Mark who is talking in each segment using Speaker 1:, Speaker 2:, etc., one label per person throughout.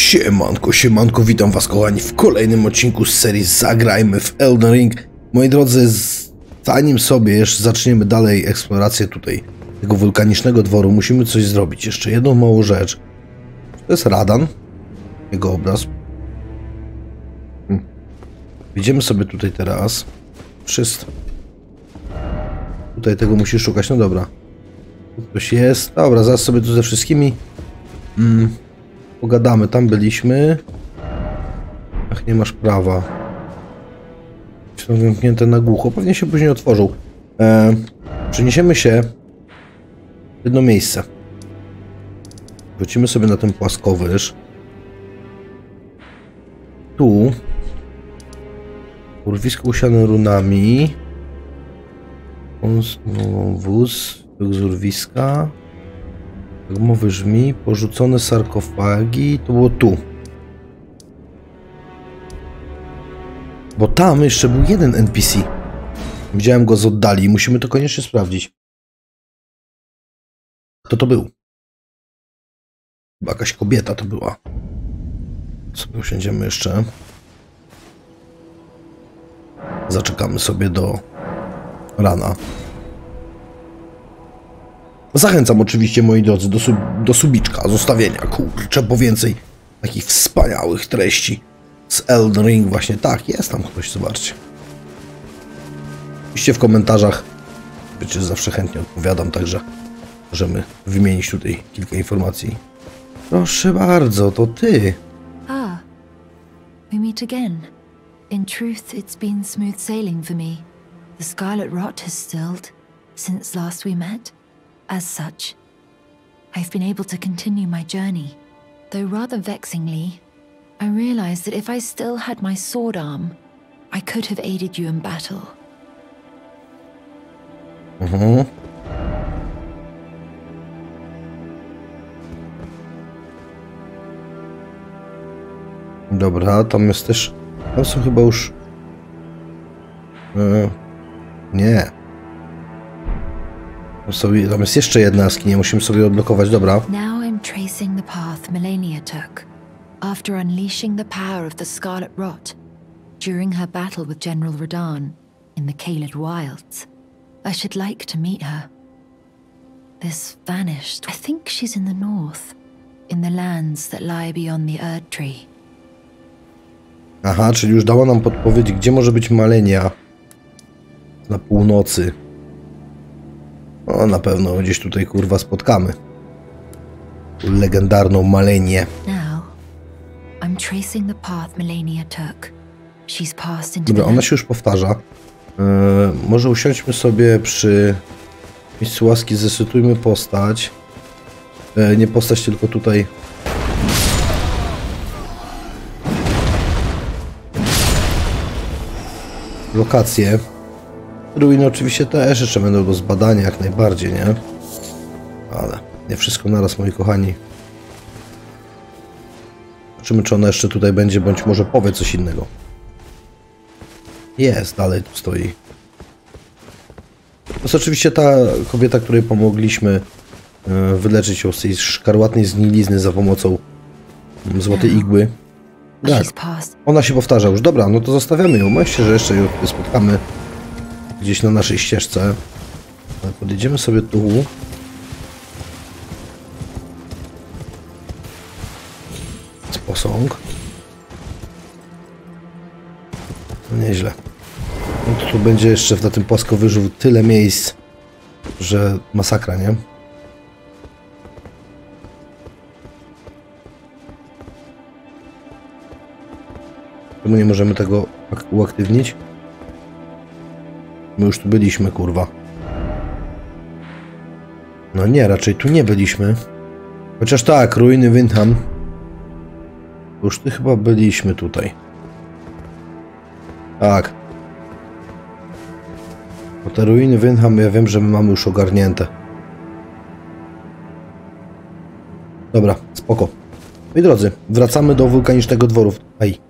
Speaker 1: Siemanko, siemanko, witam was kochani w kolejnym odcinku z serii Zagrajmy w Elden Ring. Moi drodzy, zanim sobie jeszcze zaczniemy dalej eksplorację tutaj tego wulkanicznego dworu, musimy coś zrobić. Jeszcze jedną małą rzecz. To jest Radan, jego obraz. Hmm. Idziemy sobie tutaj teraz. Wszystko. Tutaj tego musisz szukać, no dobra. Tu Ktoś jest. Dobra, zaraz sobie tu ze wszystkimi mm, pogadamy. Tam byliśmy. Ach, nie masz prawa. Są zamknięte na głucho. Pewnie się później otworzą. E, przeniesiemy się w jedno miejsce. Wrócimy sobie na ten płaskowyż. Tu. Urwisko usiane runami. No, Wóz z urwiska. Mowy żmi, porzucone sarkofagi. To było tu. Bo tam jeszcze był jeden NPC. Widziałem go z oddali. Musimy to koniecznie sprawdzić. Kto to był? Chyba jakaś kobieta to była. Sobie usiądziemy jeszcze. Zaczekamy sobie do rana. Zachęcam oczywiście, moi drodzy, do, sub, do subiczka, zostawienia, kurczę, po więcej takich wspaniałych treści z Elden Ring. Właśnie tak, jest tam ktoś, zobaczcie. Piszcie w komentarzach, wiecie, zawsze chętnie odpowiadam, także możemy wymienić tutaj kilka informacji. Proszę bardzo, to ty.
Speaker 2: Ah, we meet again. In truth, it's been smooth sailing for me. The scarlet rot has stilled since last we met. As such, I've been able to continue my journey. Though rather vexingly, I realized that if I still had my sword arm, I could have aided you in battle.
Speaker 1: Mhm. Dobra, tam jest. Tam są chyba już. E, nie. Sobie, tam jest jeszcze jedna jaskinia, musimy sobie odblokować. Dobra.
Speaker 2: Now I'm tracing the path Melania took after unleashing the power of the Scarlet Rot during her battle with General Radahn in the Kaled Wilds. I should like to meet her. This vanished. I think she's in the north, in the lands that lie beyond the Erd Tree.
Speaker 1: Aha, czyli już dała nam podpowiedź, gdzie może być Malenia. Na północy. O, na pewno gdzieś tutaj kurwa spotkamy. Legendarną Malenię. Dobra, ona się już powtarza. Yy, może usiądźmy sobie przy miejscu łaski, zesytujmy postać. Yy, nie postać, tylko tutaj. Lokacje. Ruiny oczywiście też jeszcze będą do zbadania jak najbardziej, nie? Ale nie wszystko naraz, moi kochani. Zobaczymy, czy ona jeszcze tutaj będzie, bądź może powie coś innego. Jest, dalej tu stoi. To jest oczywiście ta kobieta, której pomogliśmy e, wyleczyć ją z tej szkarłatnej zgnilizny za pomocą mm, złotej igły. Tak, ona się powtarza już. Dobra, no to zostawiamy ją. Myślę, że jeszcze ją spotkamy gdzieś na naszej ścieżce. Podjedziemy sobie tu. Z posąg. No nieźle. No to tu będzie jeszcze na tym płaskowyżu tyle miejsc, że masakra, nie? Czemu nie możemy tego ak- uaktywnić? My już tu byliśmy, kurwa. No nie, raczej tu nie byliśmy. Chociaż tak, ruiny Windham. Już ty chyba byliśmy tutaj. Tak. Bo te ruiny Windham ja wiem, że my mamy już ogarnięte. Dobra, spoko. Moi drodzy, wracamy do wulkanicznego dworu. Aj.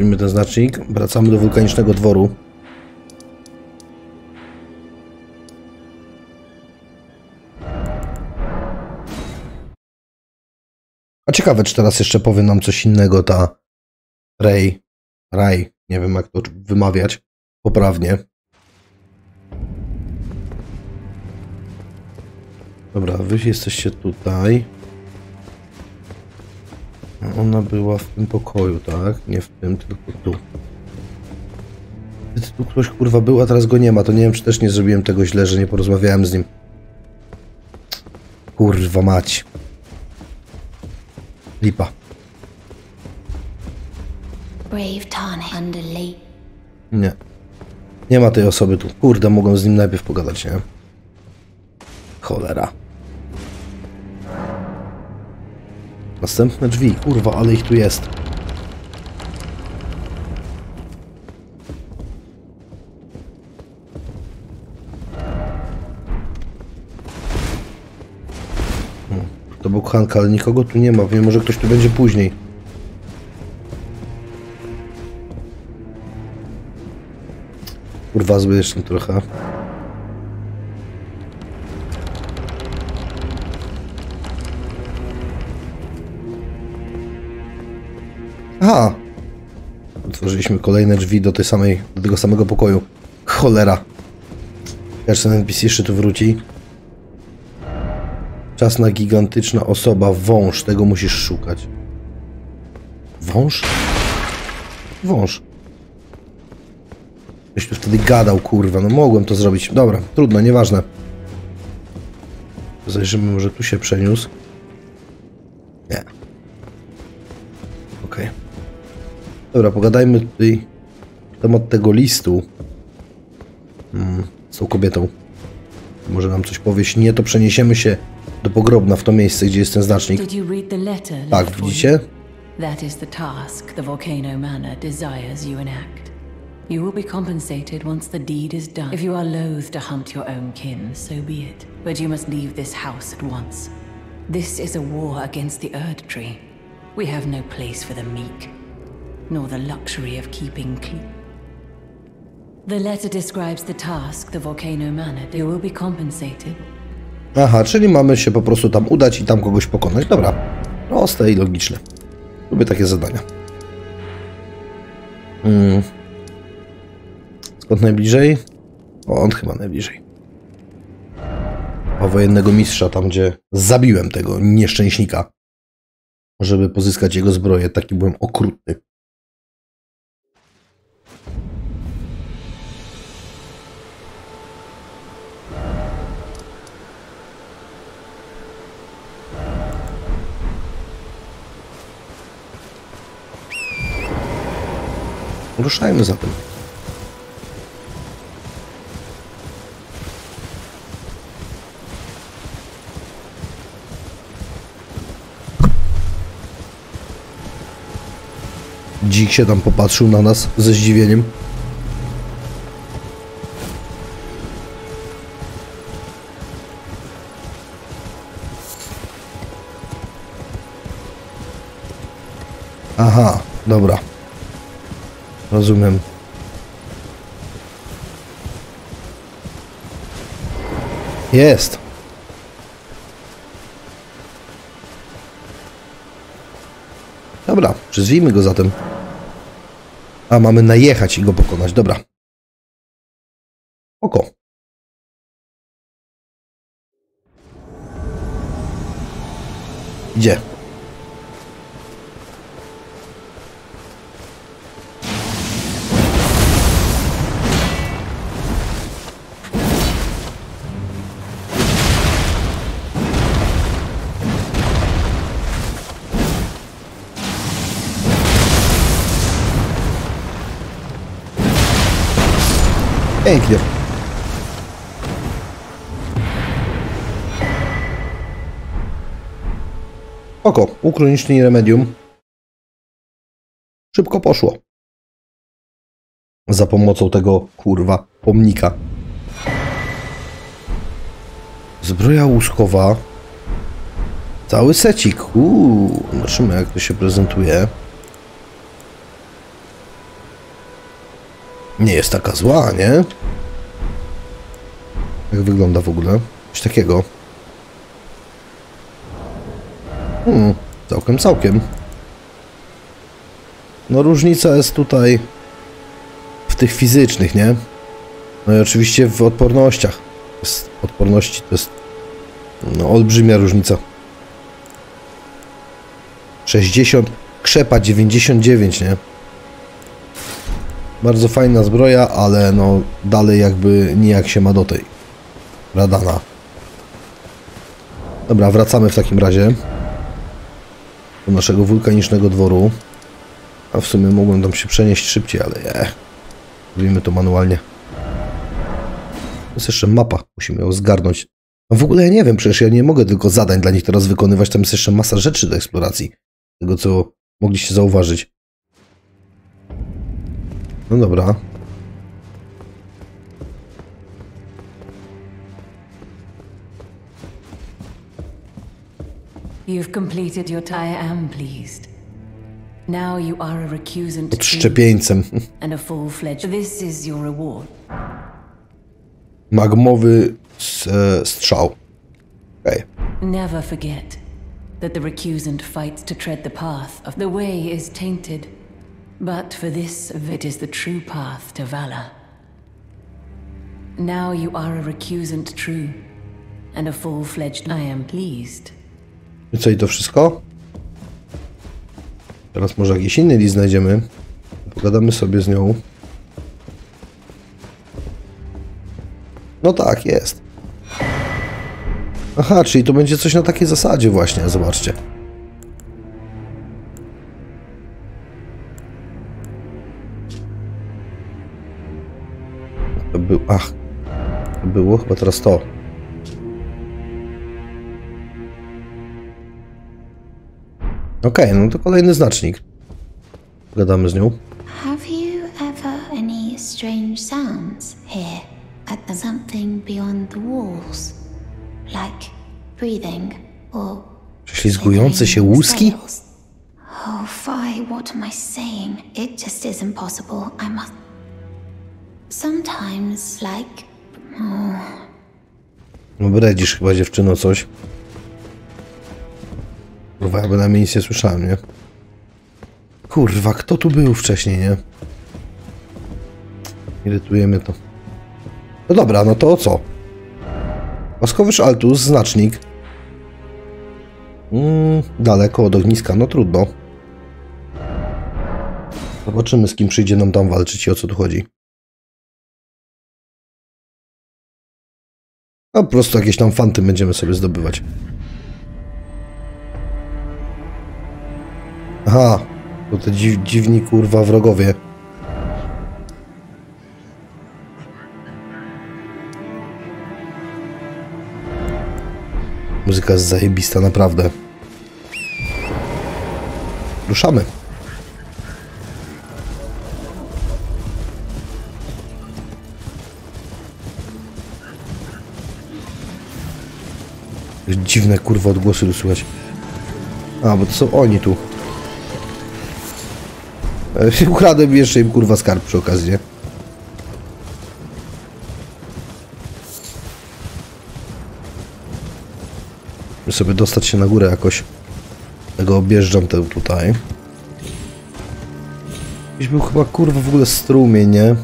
Speaker 1: Ratujmy ten znacznik. Wracamy do wulkanicznego dworu. A ciekawe, czy teraz jeszcze powie nam coś innego ta Ray, Ray, nie wiem jak to wymawiać poprawnie. Dobra, wy jesteście tutaj. Ona była w tym pokoju, tak? Nie w tym, tylko tu. Tu ktoś kurwa był, a teraz go nie ma. To nie wiem, czy też nie zrobiłem tego źle, że nie porozmawiałem z nim. Kurwa mać. Lipa. Nie. Nie ma tej osoby tu. Kurde, mogą z nim najpierw pogadać, nie? Cholera. Następne drzwi. Kurwa, ale ich tu jest. Hmm, To był Hanka, ale nikogo tu nie ma. Wiem, może ktoś tu będzie później. Kurwa, jestem trochę. Aha! Otworzyliśmy kolejne drzwi do tej samej, do tego samego pokoju. Cholera. Każdy ten NPC jeszcze tu wróci. Czas na gigantyczna osoba, wąż, tego musisz szukać. Wąż? Wąż. Ktoś tu wtedy gadał, kurwa, no mogłem to zrobić. Dobra, trudno, nieważne. Zajrzymy, może tu się przeniósł. Dobra, pogadajmy tutaj na temat tego listu. Hmm, z tą kobietą. Może nam coś powie. Jeśli nie, to przeniesiemy się do pogrobna, w to miejsce, gdzie jest ten znacznik. Tak, widzicie?
Speaker 3: That is the task the Volcano Manor desires you enact. You will be compensated once the deed is done. If you are loath to hunt your own kin, so be it. But you must leave this house at once. This is a war against the Erd Tree. We have no place for the meek, nor the luxury of keeping clean. The letter describes the task the Volcano Manor. You will be compensated.
Speaker 1: Aha, czyli mamy się po prostu tam udać i tam kogoś pokonać. Dobra. Proste i logiczne. Lubię takie zadania. Hmm. Skąd najbliżej? O, on chyba najbliżej. O wojennego mistrza, tam gdzie zabiłem tego nieszczęśnika. Żeby pozyskać jego zbroję. Taki byłem okrutny. Ruszajmy zatem. Dzik się tam popatrzył na nas ze zdziwieniem. Aha, dobra. Rozumiem. Jest. Dobra, przyzwijmy go zatem. A, mamy najechać i go pokonać. Dobra. Oko. Gdzie? Pięknie. Oko, ukroniczny remedium. Szybko poszło. Za pomocą tego, kurwa, pomnika. Zbroja łuskowa. Cały secik. Uuu, zobaczymy jak to się prezentuje. Nie jest taka zła, nie? Jak wygląda w ogóle? Coś takiego. Hmm. Całkiem, całkiem. No różnica jest tutaj w tych fizycznych, nie? No i oczywiście w odpornościach. Jest, odporności to jest no, olbrzymia różnica. 60, krzepa 99, nie? Bardzo fajna zbroja, ale no dalej jakby nijak się ma do tej Radana. Dobra, wracamy w takim razie do naszego wulkanicznego dworu. A w sumie mogłem tam się przenieść szybciej, ale nie. Robimy to manualnie. Jest jeszcze mapa, musimy ją zgarnąć. A w ogóle ja nie wiem, przecież ja nie mogę tylko zadań dla nich teraz wykonywać, tam jest jeszcze masa rzeczy do eksploracji. Tego, co mogliście zauważyć. No dobra.
Speaker 3: You've completed your I am pleased. Now you are a recusant and a full-fledged. This is your reward.
Speaker 1: Magmowy e, strzał. Okej.
Speaker 3: Never forget that the recusant fights to tread the path of the way is tainted. But for this, it is the true path to valor. Now you are a recusant true, and a full-fledged I am pleased.
Speaker 1: Co, i to wszystko? Teraz może jakiś inny list znajdziemy. Pogadamy sobie z nią. No tak, jest. Aha, czyli to będzie coś na takiej zasadzie właśnie, zobaczcie. Ach. Było chyba teraz to. Okej, no to kolejny znacznik. Gadamy z nią.
Speaker 4: Have you ever any strange sounds here at something beyond the walls? Like breathing or
Speaker 1: Ślizgujące się łuski?
Speaker 4: Oh, Fi, what am I saying? It just isn't possible. I must. Sometimes, like.
Speaker 1: No bredzisz chyba dziewczyno coś. Kurwa, ja bynajmniej nic nie słyszałem, nie? Kurwa, kto tu był wcześniej, nie? Irytuje mnie to. No dobra, no to o co? Łaskowyż Altus, znacznik. Mm, daleko od ogniska, no trudno. Zobaczymy, z kim przyjdzie nam tam walczyć i o co tu chodzi. A po prostu jakieś tam fanty będziemy sobie zdobywać. Aha, to te dziw, dziwni kurwa wrogowie. Muzyka jest zajebista, naprawdę. Ruszamy. Dziwne kurwa odgłosy tu słychać. A, bo to są oni tu. E, Ukradłem jeszcze im kurwa skarb przy okazji? Muszę sobie dostać się na górę jakoś. Tego objeżdżam te tutaj. Gdzieś był chyba kurwa w ogóle strumień, nie?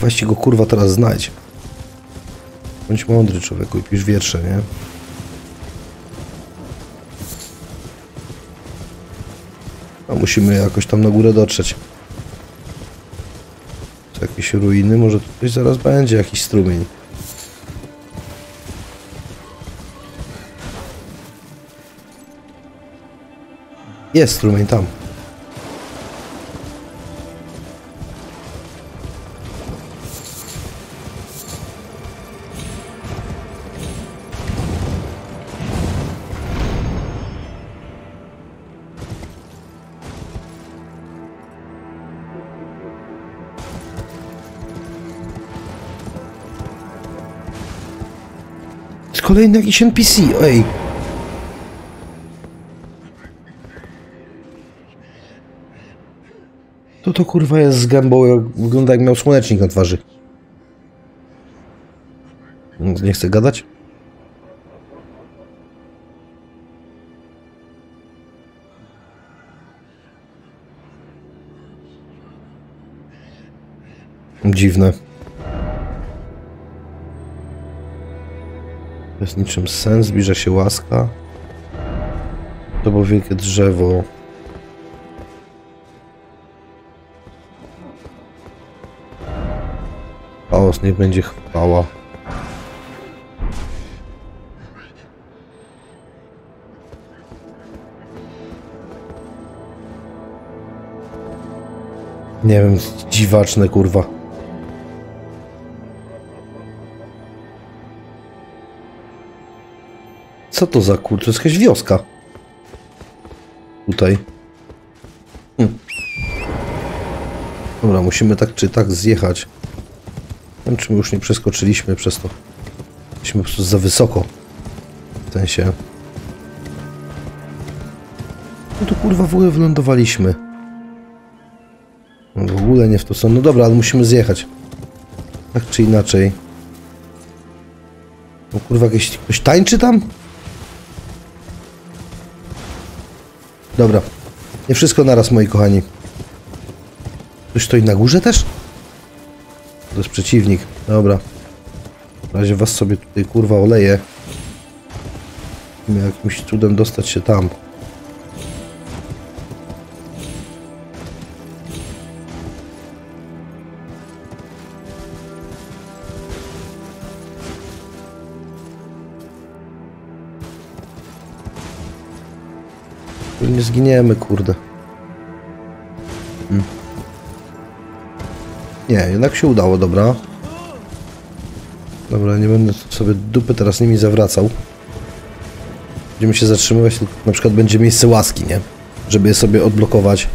Speaker 1: Weźcie go kurwa teraz znajdź. Bądź mądry człowieku i pisz wiersze, nie? A musimy jakoś tam na górę dotrzeć. To jakieś ruiny, może tutaj zaraz będzie jakiś strumień. Jest strumień tam. Kolejny jakiś NPC, ej. To to kurwa jest z Gumball, jak, wygląda jak miał słonecznik na twarzy. Nie chcę gadać? Dziwne. Jest niczym sen, zbliża się łaska. To było wielkie drzewo. Chaos, niech będzie chwała. Nie wiem, dziwaczne kurwa. Co to za kur... To jest jakaś wioska. Tutaj. Hm. Dobra, musimy tak czy tak zjechać. Nie wiem, czy my już nie przeskoczyliśmy przez to. Jesteśmy po prostu za wysoko. W sensie... No to kurwa w ogóle wylądowaliśmy. No w ogóle nie w to są. No dobra, ale musimy zjechać. Tak czy inaczej. No kurwa, jakieś, ktoś tańczy tam? Dobra. Nie wszystko naraz, moi kochani. Ktoś stoi na górze też? To jest przeciwnik. Dobra. W razie was sobie tutaj kurwa. Musimy jakimś cudem dostać się tam. Nie zginiemy, kurde. Hmm. Nie, jednak się udało, dobra. Dobra, nie będę sobie dupy teraz nimi zawracał. Będziemy się zatrzymywać, tylko na przykład będzie miejsce łaski, nie? Żeby je sobie odblokować.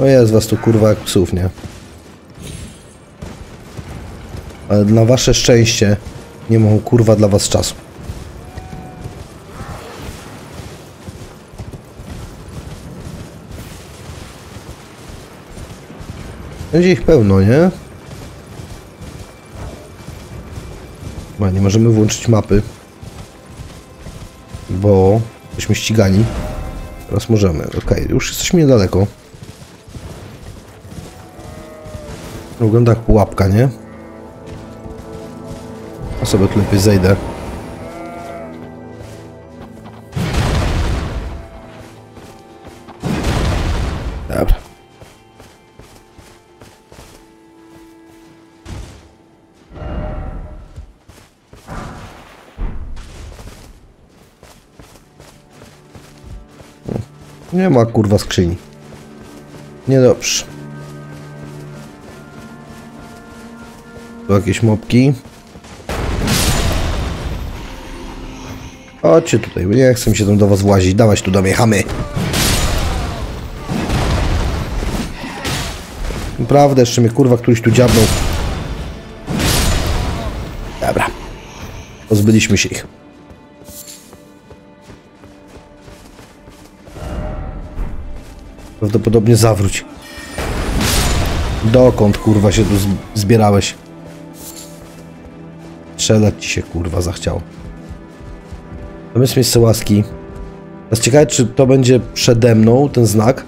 Speaker 1: O jest was tu kurwa jak psów, nie? Ale na wasze szczęście nie mam kurwa dla was czasu. Będzie ich pełno, nie? Chyba nie możemy włączyć mapy. Bo jesteśmy ścigani. Teraz możemy. Okej, już jesteśmy niedaleko. Wygląda jak pułapka, nie? Sobie tu lepiej zejdę. Dobra. Nie ma kurwa skrzyni. Niedobrze. Tu jakieś mopki. Chodźcie tutaj, nie chcę się tam do was włazić. Dawać tu do mnie, chamy. Naprawdę, jeszcze mnie kurwa któryś tu dziabnął. Dobra. Pozbyliśmy się ich. Prawdopodobnie zawróć. Dokąd kurwa się tu zb- zbierałeś? Strzelać ci się kurwa zachciało. Tam jest miejsce łaski. Teraz ciekawe, czy to będzie przede mną, ten znak.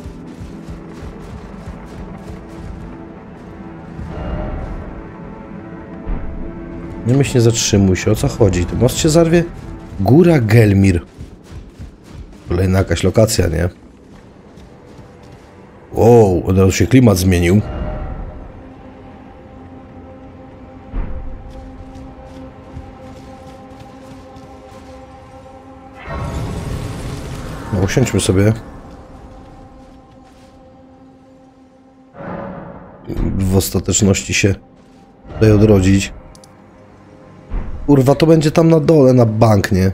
Speaker 1: Nie myśl, nie zatrzymuj się. O co chodzi? To most się zarwie? Góra Gelmir. Kolejna jakaś lokacja, nie? Wow, od razu się klimat zmienił. Usiądźmy sobie. W ostateczności się tutaj odrodzić. Kurwa, to będzie tam na dole, na bank, nie?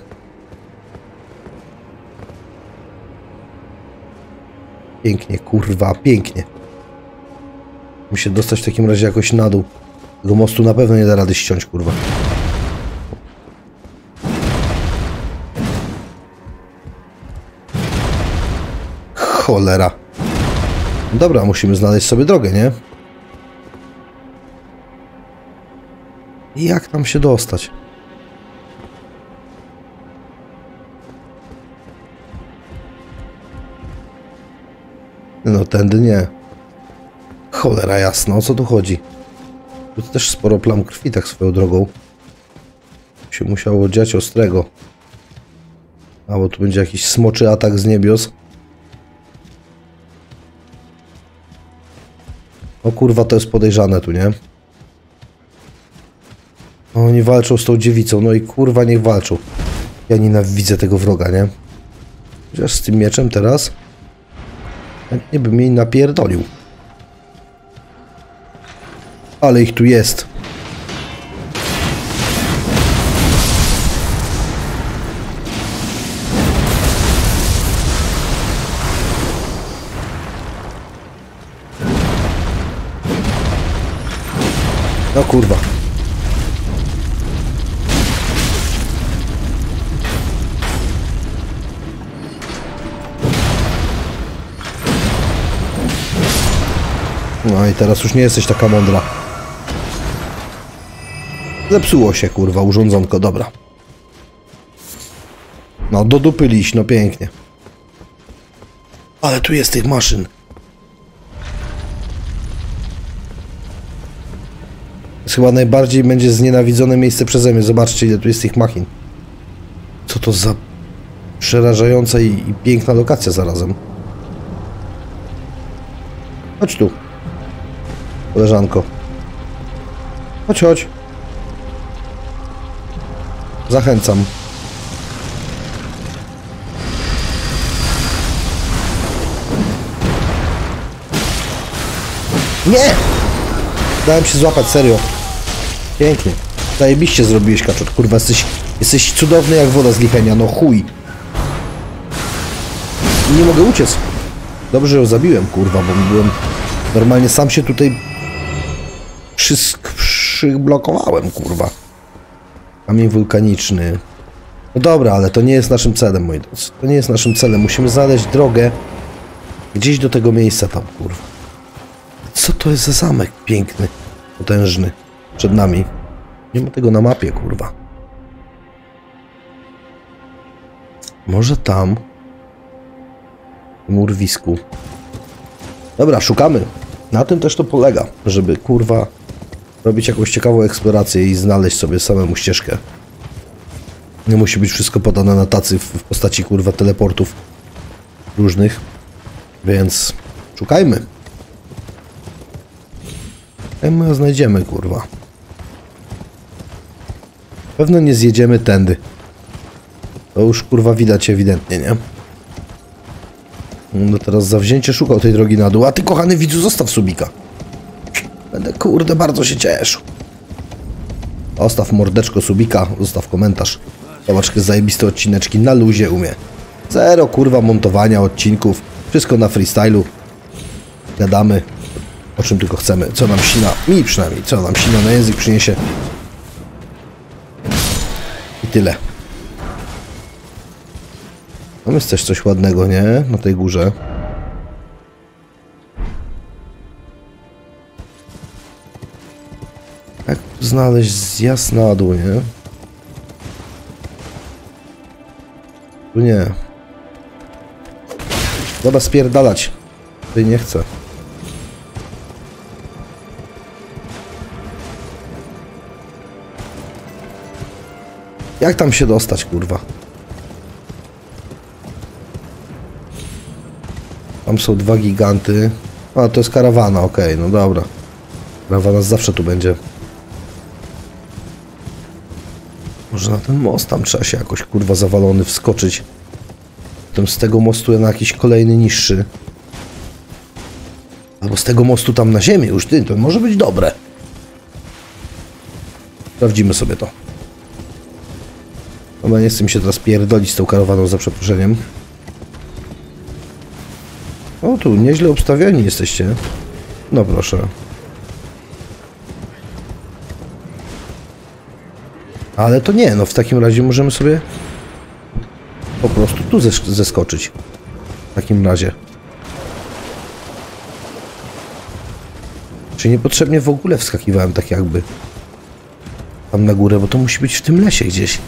Speaker 1: Pięknie, kurwa, pięknie. Muszę dostać w takim razie jakoś na dół. Tego mostu na pewno nie da rady ściąć, kurwa. Cholera. Dobra, musimy znaleźć sobie drogę, nie? Jak tam się dostać? No tędy nie. Cholera jasna, o co tu chodzi? Tu też sporo plam krwi tak swoją drogą. Się musiało dziać ostrego. Albo tu będzie jakiś smoczy atak z niebios. O kurwa, to jest podejrzane tu, nie? Oni walczą z tą dziewicą, no i kurwa niech walczą. Ja nienawidzę tego wroga, nie? Chociaż z tym mieczem teraz... Nie bym jej napierdolił. Ale ich tu jest. No kurwa. No i teraz już nie jesteś taka mądra. Zepsuło się, kurwa, urządzonko, dobra. No, do dupy no pięknie. Ale tu jest tych maszyn. Jest chyba najbardziej będzie znienawidzone miejsce przeze mnie. Zobaczcie, ile tu jest tych machin. Co to za przerażająca i, i piękna lokacja zarazem. Chodź tu. Koleżanko. Chodź, chodź. Zachęcam. Nie! Dałem się złapać, serio. Pięknie. Zajebiście zrobiłeś, kaczot. Kurwa, jesteś, jesteś cudowny jak woda z lichenia, no chuj. I nie mogę uciec. Dobrze, że ją zabiłem, kurwa, bo byłem... Normalnie sam się tutaj przysk- przyblokowałem, kurwa. Kamień wulkaniczny. No dobra, ale to nie jest naszym celem, moi drodzy. To nie jest naszym celem. Musimy znaleźć drogę gdzieś do tego miejsca tam, kurwa. Co to jest za zamek piękny, potężny przed nami? Nie ma tego na mapie, kurwa. Może tam? W tym urwisku. Dobra, szukamy. Na tym też to polega, żeby, kurwa, robić jakąś ciekawą eksplorację i znaleźć sobie samemu ścieżkę. Nie musi być wszystko podane na tacy w postaci, kurwa, teleportów różnych. Więc szukajmy. Jak my ją znajdziemy, kurwa. Pewno nie zjedziemy tędy. To już, kurwa, widać ewidentnie, nie? No teraz zawzięcie szukał tej drogi na dół, a ty, kochany widzu, zostaw subika. Będę, kurde, bardzo się cieszył. Zostaw mordeczko subika, zostaw komentarz. Zobacz, zajebiste odcineczki na luzie umie. Zero, kurwa, montowania odcinków. Wszystko na freestylu. Gadamy o czym tylko chcemy. Co nam sina, mi przynajmniej, co nam sina na język przyniesie. Tyle. Tam jest też coś ładnego, nie? Na tej górze. Jak znaleźć zjazd na dół, nie? Tu nie. Dobra, spierdalać. Tutaj nie chcę. Jak tam się dostać, kurwa? Tam są dwa giganty. A, to jest karawana, okej, no dobra. Karawana zawsze tu będzie. Może na ten most tam trzeba się jakoś, kurwa, zawalony wskoczyć. Potem z tego mostu na jakiś kolejny niższy. Albo z tego mostu tam na ziemię już, ty, to może być dobre. Sprawdzimy sobie to. Dobra, nie chcę mi się teraz pierdolić z tą karawaną za przeproszeniem. O, tu nieźle obstawiani jesteście. No proszę. Ale to nie, no w takim razie możemy sobie po prostu tu zes- zeskoczyć. W takim razie. Czy niepotrzebnie w ogóle wskakiwałem tak jakby tam na górę, bo to musi być w tym lesie gdzieś.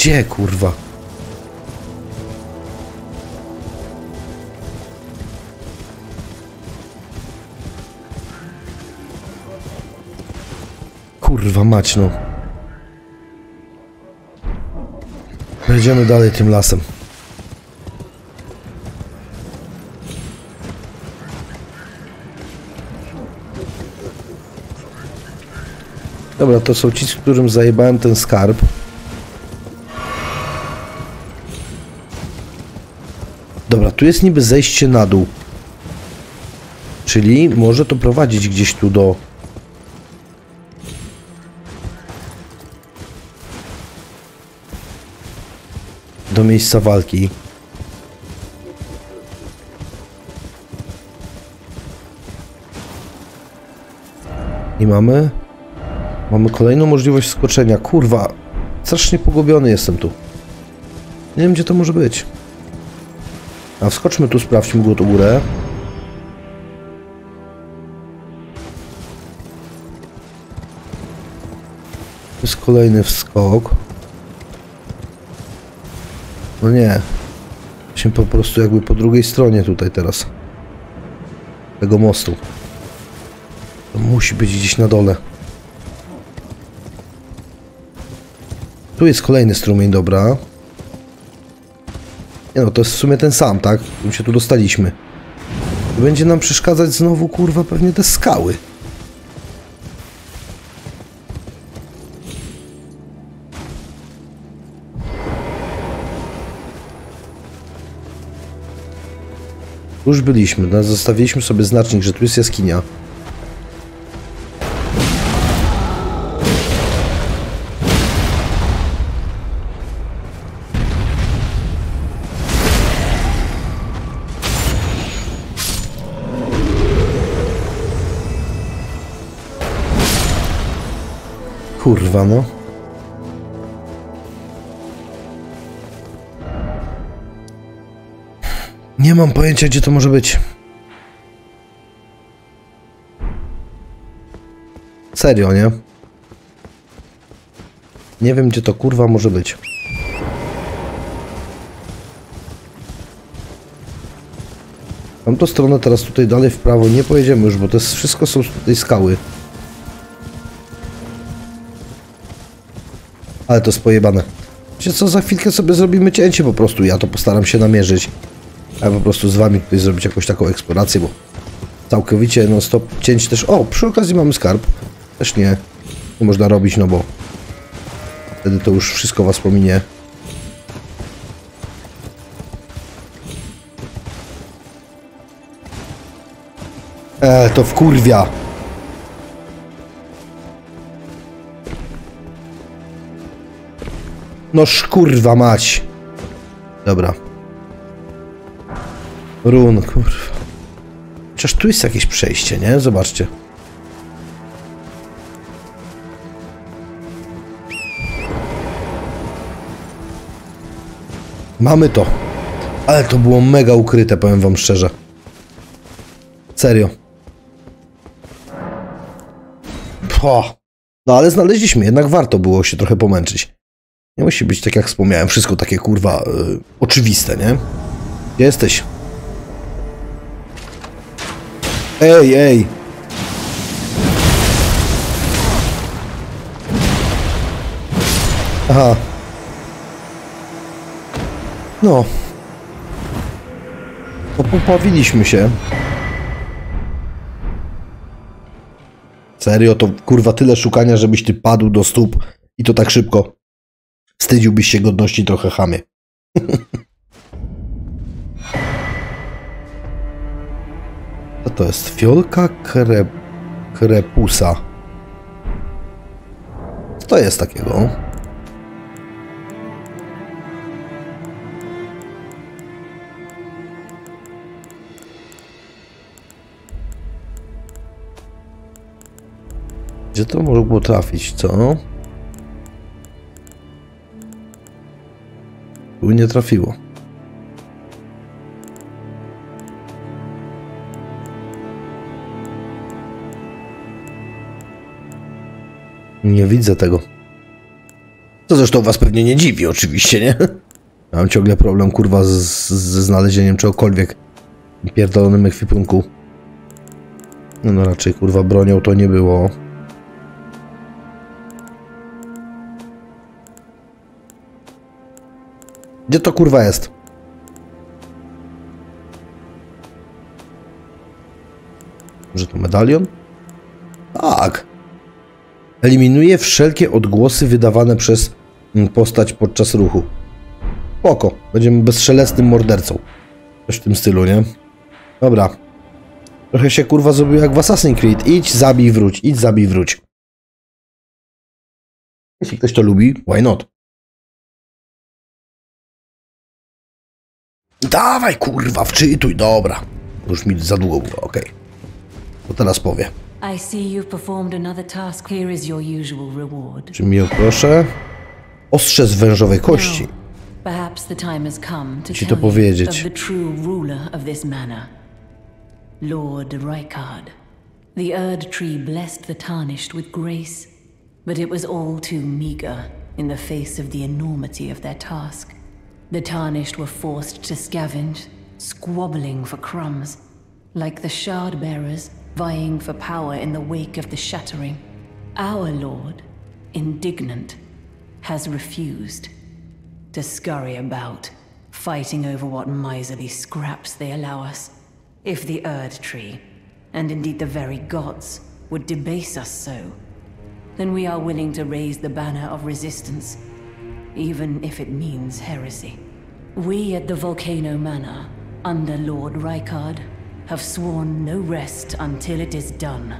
Speaker 1: Gdzie, kurwa? Kurwa mać, no. Będziemy dalej tym lasem. Dobra, to są ci, z którym zajebałem ten skarb. Tu jest niby zejście na dół. Czyli może to prowadzić gdzieś tu do... Do miejsca walki. I mamy... Mamy kolejną możliwość skoczenia. Kurwa, strasznie pogubiony jestem tu. Nie wiem, gdzie to może być. A wskoczmy tu, sprawdźmy go tu górę. To jest kolejny wskok. No nie. Się po prostu jakby po drugiej stronie tutaj teraz. Tego mostu. To musi być gdzieś na dole. Tu jest kolejny strumień, dobra. No, to jest w sumie ten sam, tak? My się tu dostaliśmy. Będzie nam przeszkadzać znowu, kurwa, pewnie te skały. Już byliśmy, no, zostawiliśmy sobie znacznik, że tu jest jaskinia. No. Nie mam pojęcia, gdzie to może być. Serio, nie? Nie wiem, gdzie to kurwa może być. Mam tą stronę teraz tutaj dalej w prawo nie pojedziemy już, bo to jest, wszystko są tutaj skały. Ale to jest pojebane. Wiecie co, za chwilkę sobie zrobimy cięcie po prostu. Ja to postaram się namierzyć. A po prostu z wami tutaj zrobić jakąś taką eksplorację, bo całkowicie non stop cięć też... O, przy okazji mamy skarb. Też nie, nie można robić, no bo wtedy to już wszystko was pominie. E, to wkurwia. No szkurwa mać. Dobra. Run, kurwa. Chociaż tu jest jakieś przejście, nie? Zobaczcie. Mamy to. Ale to było mega ukryte, powiem wam szczerze. Serio. Po. No ale znaleźliśmy, jednak warto było się trochę pomęczyć. Nie musi być tak jak wspomniałem, wszystko takie kurwa y, oczywiste, nie? Gdzie jesteś? Ej, ej! Aha. No. Popawiliśmy się. Serio, to kurwa tyle szukania, żebyś ty padł do stóp i to tak szybko. Wstydziłbyś się godności trochę chamie. Co to jest? Fiolka kre... krepusa. Co to jest takiego? Gdzie to mogło trafić, co? Nie trafiło. Nie widzę tego. Co zresztą was pewnie nie dziwi, oczywiście, nie? Mam ciągle problem, kurwa, ze znalezieniem czegokolwiek pierdolonym ekwipunku. No raczej, kurwa, bronią to nie było. Gdzie to kurwa jest? Może to medalion? Tak. Eliminuje wszelkie odgłosy wydawane przez mm, postać podczas ruchu. Spoko. Będziemy bezszelestnym mordercą. Coś w tym stylu, nie? Dobra. Trochę się kurwa zrobił jak w Assassin's Creed. Idź, zabij, wróć. Idź, zabij, wróć. Jeśli ktoś to lubi, why not? Dawaj kurwa, wczytuj, dobra. Już mi za długo było, okej. To teraz powie.
Speaker 3: I see you've performed another task. Here is your usual reward.
Speaker 1: Czy mi proszę? Ostrze z wężowej kości.
Speaker 3: Perhaps the time has come to
Speaker 1: Ci to powiedzieć.
Speaker 3: of the true ruler of this manor, Lord Rykard. The Erd Tree blessed the Tarnished with grace, but it was all too meager in the face of the enormity of their task. The Tarnished were forced to scavenge, squabbling for crumbs, like the Shard Bearers vying for power in the wake of the Shattering. Our Lord, indignant, has refused to scurry about, fighting over what miserly scraps they allow us. If the Erd Tree, and indeed the very gods, would debase us so, then we are willing to raise the banner of resistance, even if it means heresy. We at the Volcano Manor, under Lord Rykard, have sworn no rest until it is done.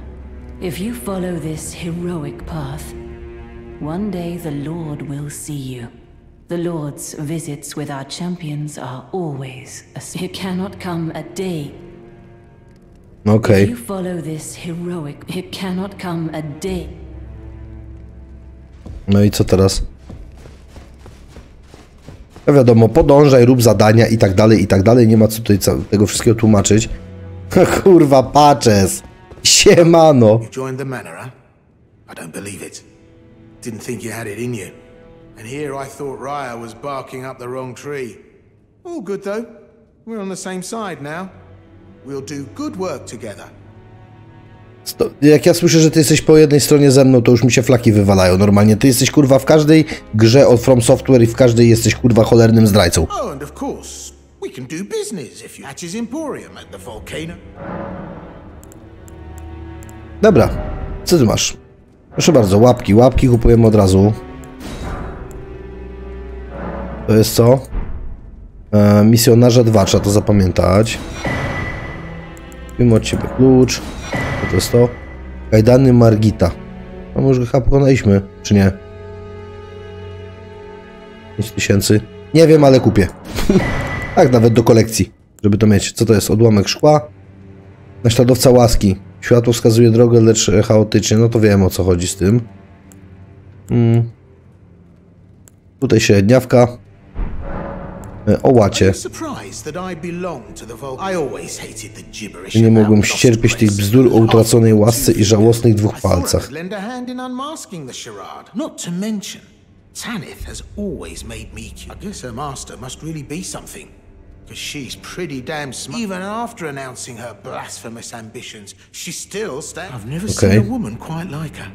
Speaker 3: If you follow this heroic path, one day the Lord will see you. The Lord's visits with our champions are always a It cannot come a day.
Speaker 1: Okay.
Speaker 3: If you follow this heroic, it cannot come a day.
Speaker 1: No i co teraz? No wiadomo, podążaj, rób zadania i tak dalej, i tak dalej. Nie ma co tutaj tego wszystkiego tłumaczyć. Kurwa, paczes! Siemano!
Speaker 5: Didn't think you had it in you. And here I thought Raya was barking up the wrong tree. All good though. We're on the same side now. We'll do good work together.
Speaker 1: Sto- Jak ja słyszę, że ty jesteś po jednej stronie ze mną, to już mi się flaki wywalają normalnie. Ty jesteś kurwa w każdej grze od From Software i w każdej jesteś kurwa cholernym zdrajcą.
Speaker 5: Oh, and of course, we can do business if you Hatch's Emporium at the volcano.
Speaker 1: Dobra, co ty masz? Proszę bardzo, łapki, łapki kupujemy od razu. To jest co? E, misjonarza 2, trzeba to zapamiętać. Kupimy od ciebie klucz. To jest to? Kajdany Margita. A może go chyba pokonaliśmy, czy nie? 5000. Nie wiem, ale kupię. tak, nawet do kolekcji, żeby to mieć. Co to jest? Odłamek szkła. Naśladowca łaski. Światło wskazuje drogę, lecz chaotycznie. No to wiem o co chodzi z tym. Mm. Tutaj średniawka. E, O łacie. Nie mogłem ścierpieć tych bzdur o utraconej łasce i żałosnych dwóch palcach.
Speaker 5: Tanith has always made me cute. I guess her master must really be something. Because she's pretty damn smart. Even after announcing her blasphemous ambitions, she still stands. I've never
Speaker 1: Okay.
Speaker 5: seen a woman quite like her.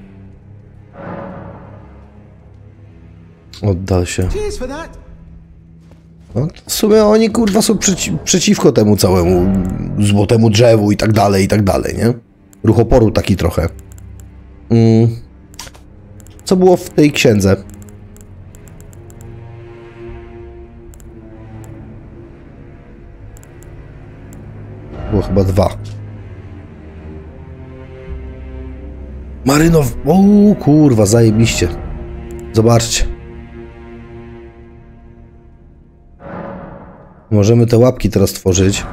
Speaker 1: Oddal się.
Speaker 5: Cheers for that.
Speaker 1: No, w sumie oni kurwa są przeci przeciwko temu całemu złotemu drzewu i tak dalej, i tak dalej, nie? Ruch oporu taki trochę. Mm. Co było w tej księdze? Było chyba dwa. Marynow... O kurwa, zajebiście. Zobaczcie. Możemy te łapki teraz tworzyć.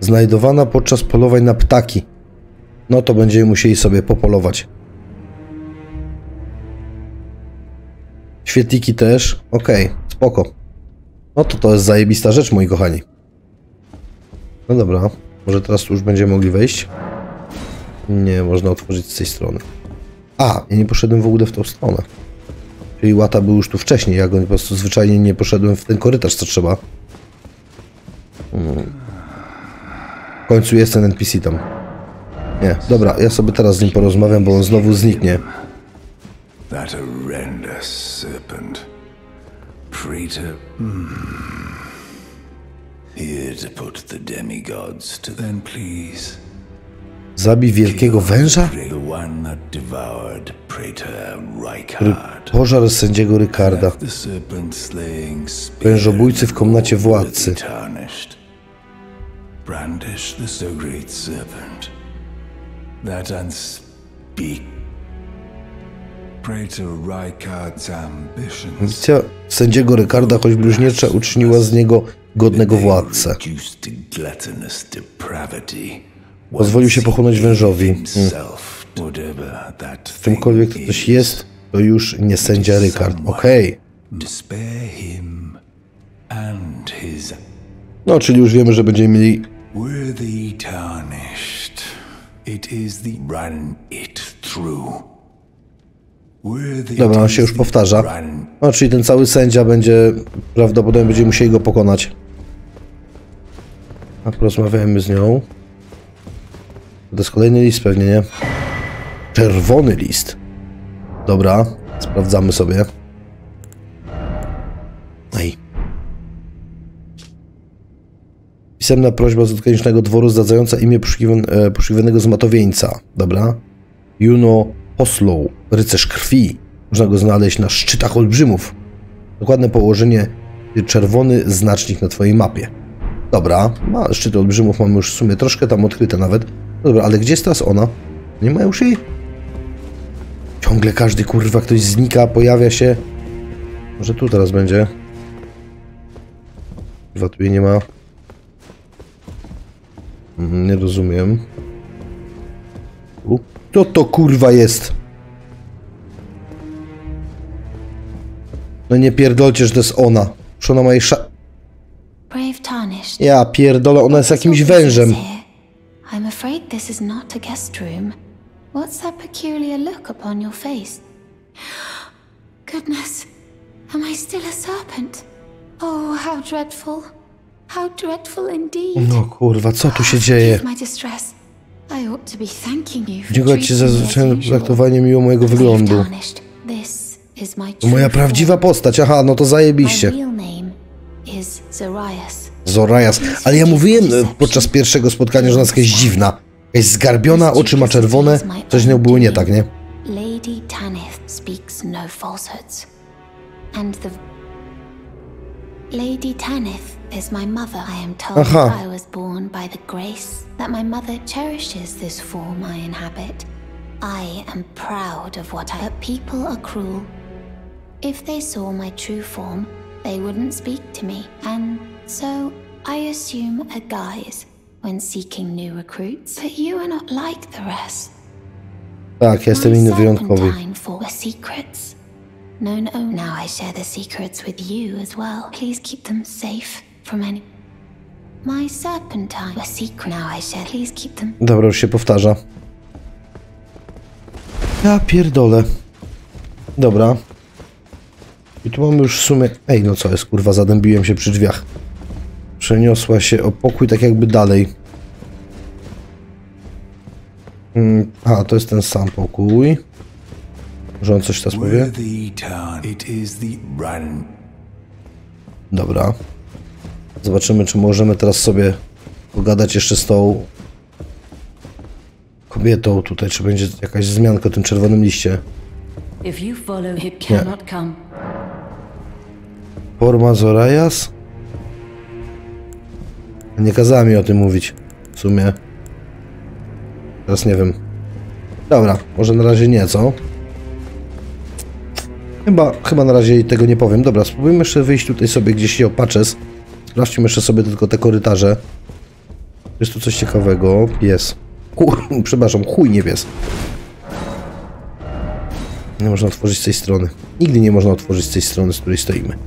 Speaker 1: Znajdowana podczas polowań na ptaki. No to będziemy musieli sobie popolować. Świetliki też. Okej, spoko. No to to jest zajebista rzecz, moi kochani. No dobra, może teraz już będziemy mogli wejść? Nie, można otworzyć z tej strony. A, ja nie poszedłem w ogóle w tą stronę. Czyli łata był już tu wcześniej, ja go po prostu zwyczajnie nie poszedłem w ten korytarz, co trzeba. Mm. W końcu jest ten NPC tam. Nie, dobra, ja sobie teraz z nim porozmawiam, bo on znowu zniknie.
Speaker 6: That horrendous serpent. Praetor. Hmm. Here to put the demigods to then please.
Speaker 1: Zabij wielkiego węża?
Speaker 6: The one that devoured Praetor
Speaker 1: Który
Speaker 6: Rykard.
Speaker 1: pożar sędziego Rykarda. Wężobójcy w komnacie władcy.
Speaker 6: Brandish the so great serpent. That unspeak. Praetor Rykard's ambitions.
Speaker 1: Ambicja sędziego Rykarda, choć bluźniercza, uczyniła z niego godnego władcę.
Speaker 6: To.
Speaker 1: Pozwolił się pochłonąć wężowi. Hmm. Czymkolwiek to coś jest, to już nie sędzia Rykard. Okej.
Speaker 6: To his
Speaker 1: No, czyli już wiemy, że będziemy mieli...
Speaker 6: worthy tarnished. It is the run it through.
Speaker 1: Dobra, on się już powtarza. No, czyli ten cały sędzia będzie... Prawdopodobnie będziemy musieli go pokonać. A porozmawiajmy z nią. To jest kolejny list pewnie, nie? Czerwony list. Dobra, sprawdzamy sobie. Pisemna prośba z odkręcznego dworu zdradzająca imię poszukiwan- e, poszukiwanego zmatowieńca. Dobra. Juno Oslow, rycerz krwi. Można go znaleźć na szczytach olbrzymów. Dokładne położenie, czerwony znacznik na twojej mapie. Dobra, ma, szczyty olbrzymów mamy już w sumie troszkę tam odkryte nawet. Dobra, ale gdzie jest teraz ona? Nie ma już jej? Ciągle każdy kurwa ktoś znika, pojawia się. Może tu teraz będzie. Kurwa, tu jej nie ma. Mhm, Nie rozumiem. U, To to kurwa jest? No nie pierdolcie, że to jest ona. Czy ona ma jej sza... Ja pierdolę, ona jest jakimś wężem.
Speaker 4: I'm afraid this is not a guest room. What's that peculiar look upon your face? Goodness, am I still a serpent? Oh, how dreadful. How dreadful indeed.
Speaker 1: No kurwa, co tu się dzieje? Dziękuję ci za zwyczajne traktowanie miło mojego wyglądu. To moja prawdziwa postać, aha, no to zajebiście.
Speaker 4: Zorias.
Speaker 1: Ale ja mówiłem e, podczas pierwszego spotkania, że ona jest jakaś dziwna. Jakaś zgarbiona, oczy ma czerwone. Coś nią było nie tak, nie?
Speaker 4: Lady Tanith speaks no falsehoods. And the Lady Tanith is my mother. I am told
Speaker 1: Aha.
Speaker 4: that I was born by the grace that my mother cherishes this form I inhabit. I am proud of what I. But people are cruel. If they saw my true form, they wouldn't speak to me, and so I assume a guise when seeking new recruits. But you are not like the rest.
Speaker 1: Tak, jestem inny, wyjątkowy.
Speaker 4: serpentine for the secrets. Known only now I share the secrets with you as well. Please keep them safe from any. My serpentine a secret. Now I share. Please keep them.
Speaker 1: Dobra, już się powtarza. Ja pierdolę. Dobra. I tu mamy już w sumie... Ej, no co jest, kurwa, zadębiłem się przy drzwiach. Przeniosła się o pokój tak jakby dalej. Mm, a, to jest ten sam pokój. Może on coś teraz powie? Dobra. Zobaczymy, czy możemy teraz sobie pogadać jeszcze z tą kobietą tutaj, czy będzie jakaś wzmianka o tym czerwonym liście.
Speaker 3: Come.
Speaker 1: Forma Zorajas? Nie kazała mi o tym mówić. W sumie. Teraz nie wiem. Dobra, może na razie nie, co? Chyba, chyba na razie tego nie powiem. Dobra, spróbujmy jeszcze wyjść tutaj sobie gdzieś się opatrzeć. Sprawdźmy jeszcze sobie tylko te korytarze. Jest tu coś ciekawego. Pies. Chuj, przepraszam, chuj nie pies. Nie można otworzyć z tej strony. Nigdy nie można otworzyć z tej strony, z której stoimy.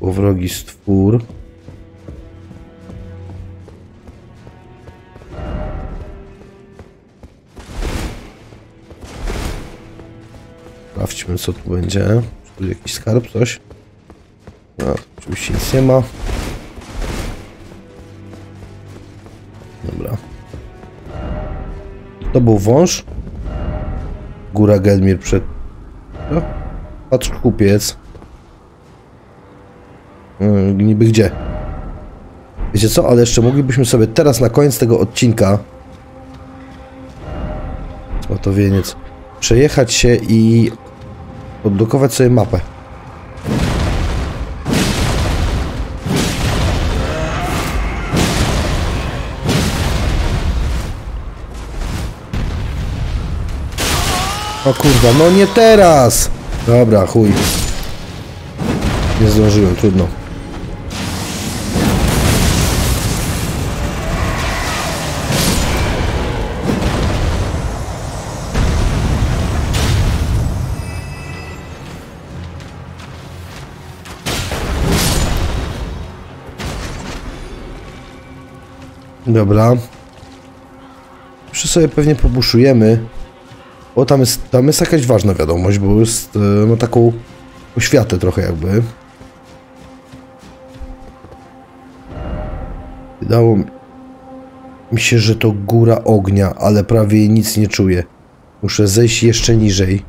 Speaker 1: Powrogi stwór. Sprawdźmy co tu będzie. Czy tu jakiś skarb, coś? No, oczywiście nic nie ma. Dobra. To był wąż. Góra Gelmir przed... No, patrz kupiec. Yy, niby gdzie? Wiecie co, ale jeszcze moglibyśmy sobie teraz na koniec tego odcinka Złotowieniec przejechać się i odblokować sobie mapę. O kurwa, no nie teraz! Dobra, chuj. Nie zdążyłem, trudno. Dobra. Jeszcze sobie pewnie pobuszujemy. O, tam jest, tam jest jakaś ważna wiadomość, bo jest, e, ma taką oświatę trochę jakby. Wydało mi się, że to góra ognia, ale prawie nic nie czuję. Muszę zejść jeszcze niżej.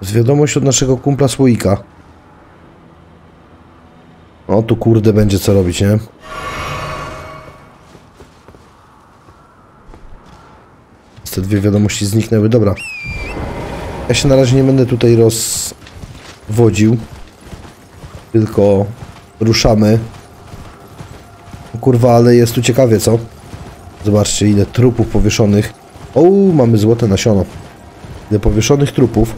Speaker 1: Z wiadomość od naszego kumpla Słoika. O, tu kurde będzie co robić, nie? Te dwie wiadomości zniknęły. Dobra. Ja się na razie nie będę tutaj rozwodził. Tylko ruszamy. Kurwa, ale jest tu ciekawie, co? Zobaczcie, ile trupów powieszonych. O, mamy złote nasiono. Ile powieszonych trupów.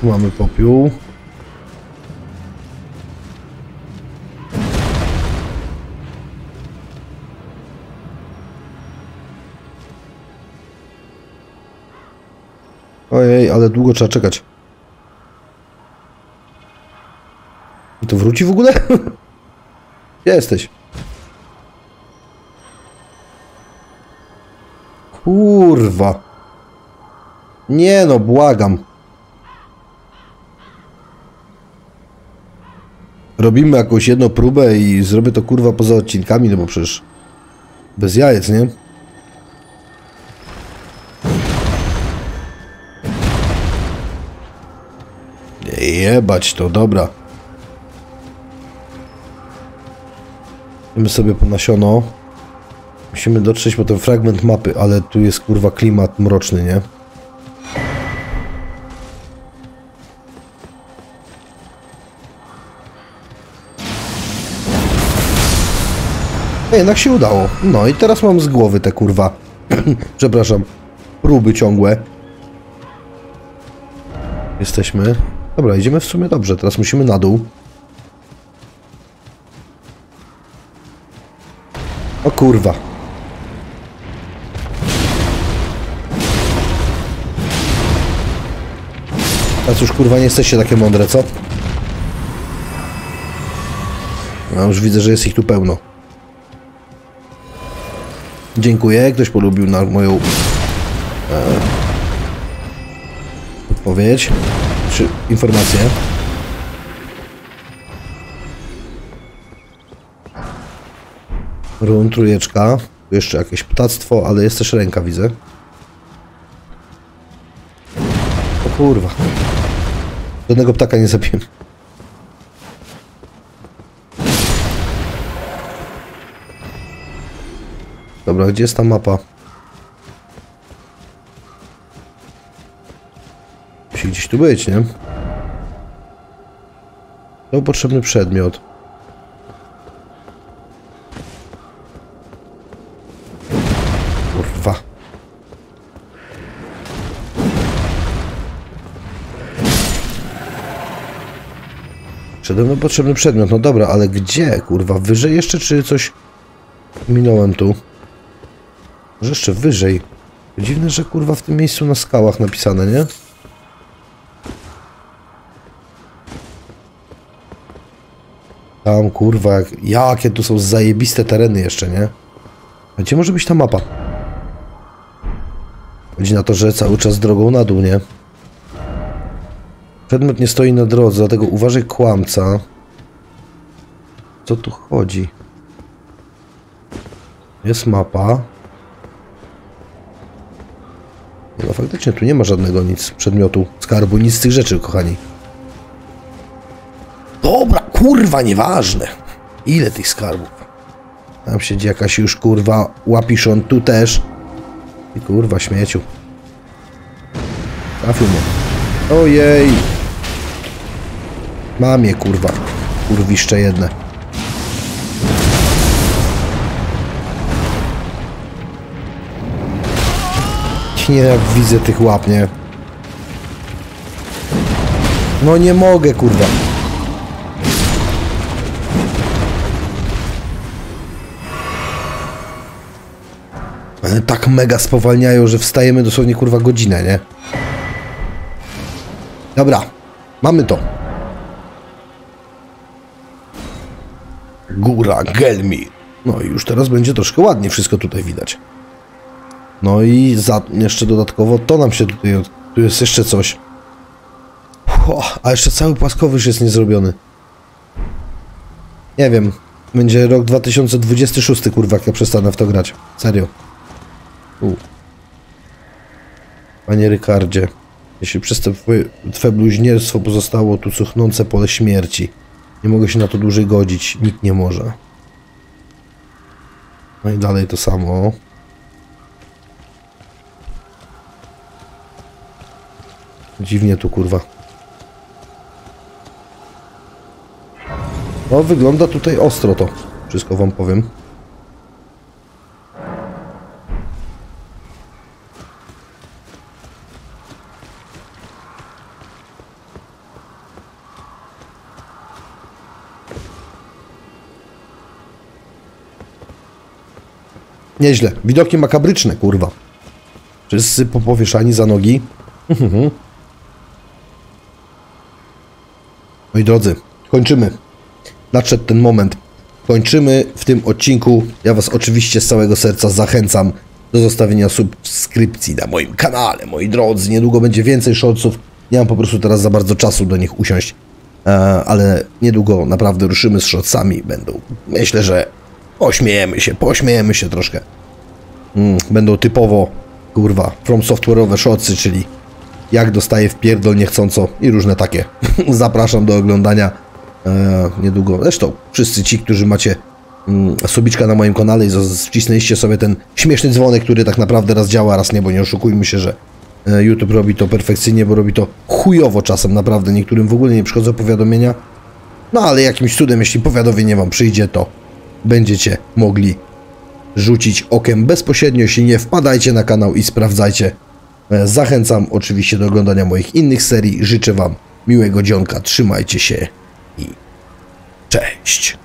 Speaker 1: Tu mamy popiół. Ale długo trzeba czekać. To wróci w ogóle? Gdzie jesteś? Kurwa. Nie no, błagam. Robimy jakąś jedną próbę i zrobię to kurwa poza odcinkami, no bo przecież bez jajec, nie? Jebać to, dobra. Idziemy sobie po nasiono. Musimy dotrzeć po ten fragment mapy, ale tu jest kurwa klimat mroczny, nie? Jednak się udało. No i teraz mam z głowy te kurwa. Przepraszam. Próby ciągłe. Jesteśmy. Dobra, idziemy w sumie dobrze. Teraz musimy na dół. O kurwa. A cóż, kurwa, nie jesteście takie mądre, co? No już widzę, że jest ich tu pełno. Dziękuję. Ktoś polubił na moją e, odpowiedź czy informację. Run, trójeczka. Tu jeszcze jakieś ptactwo, ale jest też ręka, widzę. O kurwa. Żadnego ptaka nie zabiłem. Dobra, gdzie jest ta mapa? Tu być, nie? To potrzebny przedmiot. Kurwa. Przede mną potrzebny przedmiot. No dobra, ale gdzie, kurwa? Wyżej jeszcze, czy coś minąłem tu? Może jeszcze wyżej. Dziwne, że kurwa w tym miejscu na skałach napisane, nie? Tam kurwa, jak, jakie tu są zajebiste tereny jeszcze, nie? A gdzie może być ta mapa? Chodzi na to, że cały czas drogą na dół, nie? Przedmiot nie stoi na drodze, dlatego uważaj kłamca. Co tu chodzi? Jest mapa. No faktycznie tu nie ma żadnego nic przedmiotu, skarbu, nic z tych rzeczy, kochani. Dobra, kurwa, nieważne. Ile tych skarbów? Tam siedzi jakaś już kurwa łapiszon, tu też. I kurwa śmieciu. Trafił mnie. Ojej. Mam je kurwa. Kurwiszcze jedne. Nie jak widzę tych łap, nie? No nie mogę kurwa. Tak mega spowalniają, że wstajemy dosłownie kurwa godzinę, nie? Dobra, mamy to. Góra Gelmi. No i już teraz będzie troszkę ładnie wszystko tutaj widać. No i za, jeszcze dodatkowo to nam się tutaj... Tu jest jeszcze coś. A jeszcze cały płaskowyż jest niezrobiony. Nie wiem. Będzie rok 2026, kurwa, jak ja przestanę w to grać. Serio. U. Panie Rykardzie, jeśli przez te twe bluźnierstwo pozostało tu cuchnące pole śmierci, nie mogę się na to dłużej godzić. Nikt nie może. No i dalej to samo. Dziwnie tu, kurwa. No, wygląda tutaj ostro to. Wszystko wam powiem. Nieźle. Widoki makabryczne, kurwa. Wszyscy popowieszani za nogi. Mhm. Moi drodzy, kończymy. Nadszedł ten moment. Kończymy w tym odcinku. Ja Was oczywiście z całego serca zachęcam do zostawienia subskrypcji na moim kanale, moi drodzy. Niedługo będzie więcej shortsów. Nie mam po prostu teraz za bardzo czasu do nich usiąść. E, ale niedługo naprawdę ruszymy z shortsami. Będą, myślę, że pośmiejemy się, pośmiejemy się troszkę. Mm, będą typowo, kurwa, from software'owe shortsy, czyli jak dostaję w pierdol niechcąco i różne takie. Zapraszam do oglądania e, niedługo. Zresztą wszyscy ci, którzy macie mm, subiczka na moim kanale i wcisnęliście sobie ten śmieszny dzwonek, który tak naprawdę raz działa, raz nie, bo nie oszukujmy się, że e, YouTube robi to perfekcyjnie, bo robi to chujowo czasem, naprawdę. Niektórym w ogóle nie przychodzą powiadomienia. No ale jakimś cudem, jeśli powiadomienie wam przyjdzie, to będziecie mogli rzucić okiem bezpośrednio. Jeśli nie, wpadajcie na kanał i sprawdzajcie. E, Zachęcam oczywiście do oglądania moich innych serii. Życzę Wam miłego dzionka. Trzymajcie się i cześć.